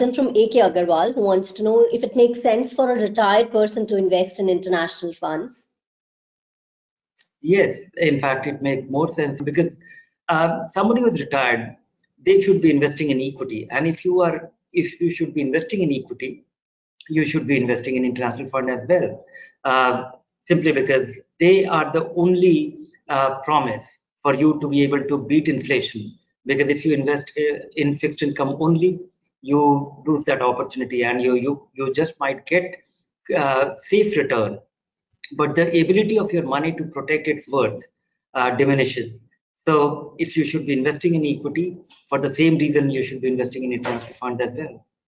question from AK Agarwal, who wants to know if it makes sense for a retired person to invest in international funds. Yes, in fact, it makes more sense because uh, somebody who's retired, they should be investing in equity. And if you are, if you should be investing in equity, you should be investing in international fund as well. Uh, simply because they are the only uh, promise for you to be able to beat inflation. Because if you invest uh, in fixed income only, you lose that opportunity and you you you just might get uh, safe return. But the ability of your money to protect its worth uh, diminishes. So if you should be investing in equity for the same reason you should be investing in international funds as well